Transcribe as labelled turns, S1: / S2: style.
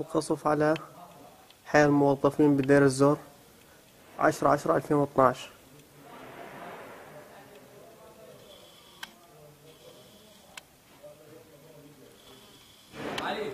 S1: القصف على حي الموظفين بدير الزور. عشرة عشرة ألفين واثناش. علي.